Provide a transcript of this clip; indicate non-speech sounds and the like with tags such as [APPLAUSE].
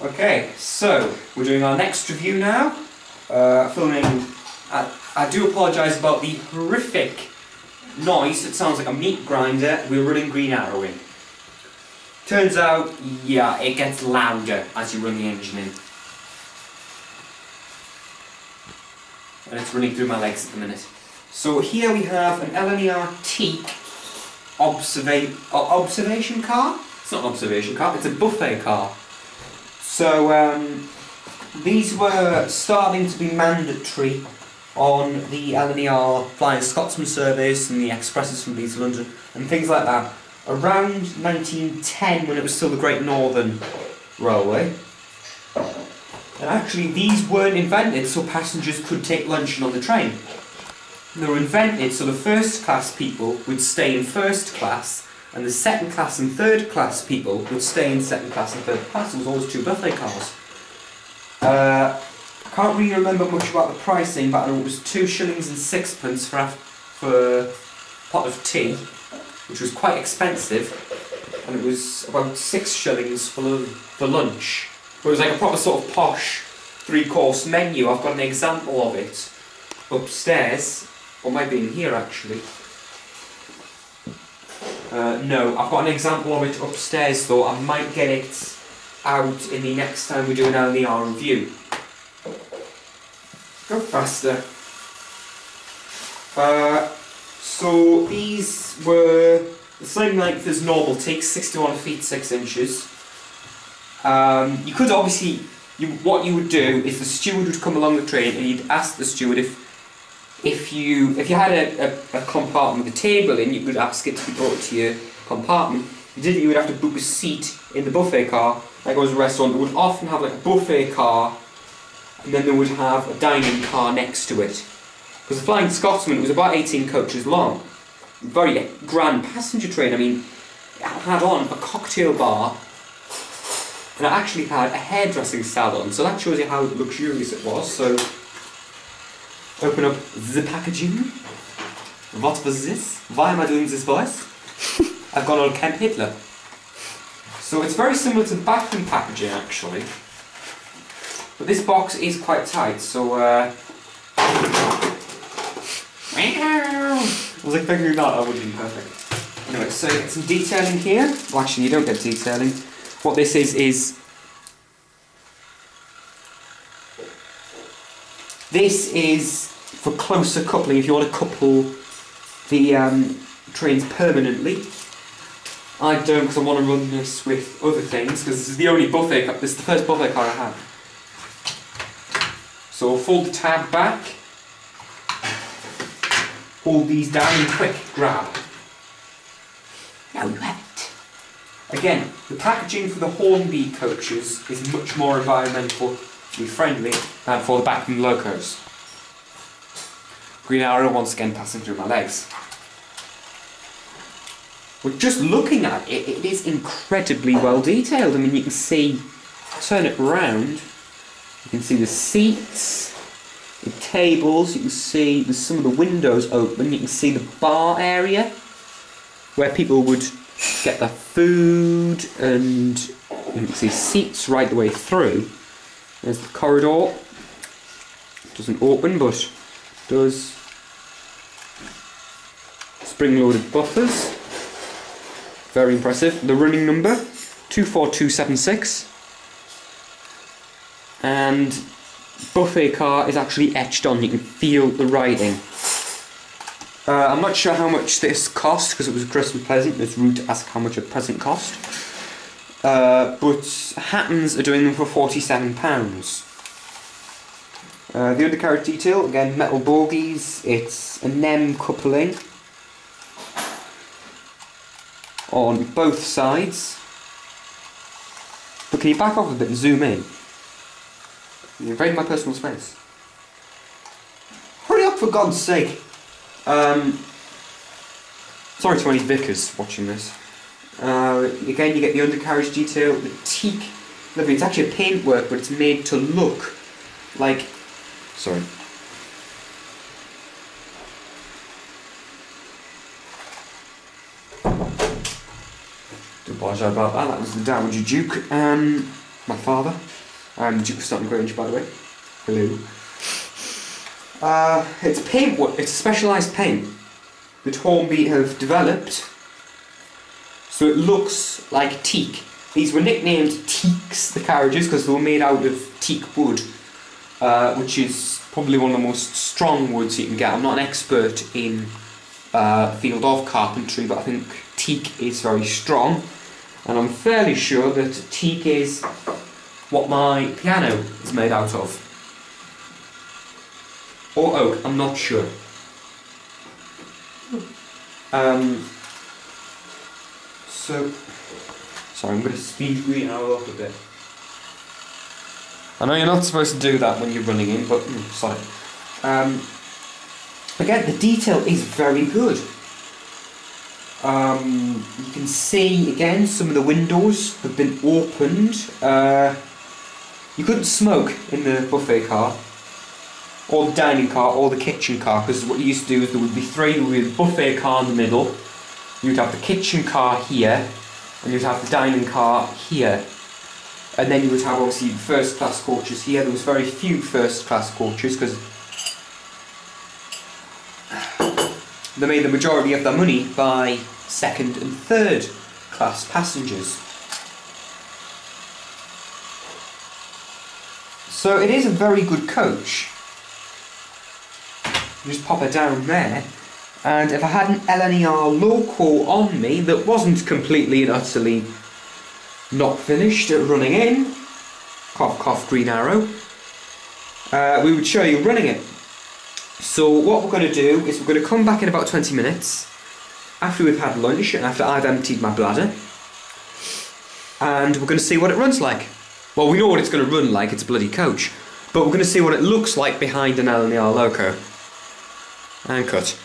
Okay, so we're doing our next review now. Uh, filming. I, I do apologise about the horrific noise. It sounds like a meat grinder. We're running Green Arrow in. Turns out, yeah, it gets louder as you run the engine in. And it's running through my legs at the minute. So here we have an LNER Teak observa observation car. It's not an observation car, it's a buffet car. So um, these were starting to be mandatory on the LNER Flying Scotsman service and the expresses from Leeds to London and things like that around 1910 when it was still the Great Northern Railway. And actually these weren't invented so passengers could take luncheon on the train. They were invented so the first class people would stay in first class and the second class and third class people would stay in second class and third class. There was always two buffet cars. Uh, I can't really remember much about the pricing, but it was two shillings and sixpence for a, for a pot of tea, which was quite expensive, and it was about six shillings for for lunch. It was like a proper sort of posh three-course menu. I've got an example of it upstairs, or maybe in here actually. Uh, no, I've got an example of it upstairs though. I might get it out in the next time we do an LNER review. Go faster. Uh, so these were the same length as normal Teaks, 61 feet 6 inches. Um, you could obviously, you, what you would do is the steward would come along the train and you'd ask the steward if if you if you had a, a, a compartment with a table in, you could ask it to be brought to your compartment. If you did it, you would have to book a seat in the buffet car. Like it was a restaurant, they would often have like a buffet car, and then they would have a dining car next to it. Because the Flying Scotsman was about 18 coaches long, very grand passenger train. I mean, it had on a cocktail bar, and it actually had a hairdressing salon. So that shows you how luxurious it was. So open up the packaging. What was this? Why am I doing this voice? [LAUGHS] I've gone on Camp Hitler. So it's very similar to the Bachmann packaging actually. But this box is quite tight, so uh... I was expecting that, that would be perfect. Anyway, so get some detailing here. Well actually you don't get detailing. What this is is This is for closer coupling if you want to couple the um, trains permanently. I don't because I want to run this with other things because this is the only buffet car, this is the first buffet car I have. So I'll fold the tab back, hold these down and quick grab. Now you have it. Again, the packaging for the Hornby coaches is much more environmental be friendly than for the Bachmann locos. Green arrow once again passing through my legs. But just looking at it, it is incredibly well detailed. I mean, you can see, turn it round, you can see the seats, the tables, you can see there's some of the windows open, you can see the bar area where people would get their food, and you can see seats right the way through. There's the corridor. Doesn't open, but does spring-loaded buffers. Very impressive. The running number 24276. And buffet car is actually etched on. You can feel the writing. Uh, I'm not sure how much this cost because it was a Christmas present. It's rude to ask how much a present cost. Uh, but Hattons are doing them for £47. Uh, the undercarriage detail, again metal bogies, it's a NEM coupling on both sides. But can you back off a bit and zoom in? You're invading my personal space. Hurry up for God's sake! Um, sorry to any vicars watching this. Uh, again, you get the undercarriage detail, the teak. Lovely. It's actually a paintwork, but it's made to look like. Sorry. Do apologise about that. That was the Dowager Duke. Um, my father. The Duke of Stonton Grange, by the way. Hello. Uh, it's paint. It's specialised paint that Hornby have developed, so it looks like teak. These were nicknamed teaks, the carriages, because they were made out of teak wood, uh, which is probably one of the most strong woods you can get. I'm not an expert in uh, field of carpentry, but I think teak is very strong, and I'm fairly sure that teak is what my piano is made out of. Or oak, I'm not sure. Um, so, sorry, I'm going to speed arrow up a bit. I know you're not supposed to do that when you're running in, but mm, sorry. Um, again, the detail is very good. Um, you can see again some of the windows have been opened. Uh, you couldn't smoke in the buffet car, or the dining car, or the kitchen car, because what you used to do is there would be three, the buffet car in the middle, you'd have the kitchen car here, and you'd have the dining car here. And then you would have obviously first class coaches here. There was very few first class coaches because they made the majority of their money by second and third class passengers. So it is a very good coach. Just pop it down there. And if I had an LNER loco on me that wasn't completely and utterly not finished at running in, cough cough green arrow, uh, we would show you running it. So what we're going to do is we're going to come back in about 20 minutes after we've had lunch and after I've emptied my bladder and we're going to see what it runs like. Well, we know what it's going to run like, it's a bloody coach. But we're going to see what it looks like behind an LNER loco. And cut.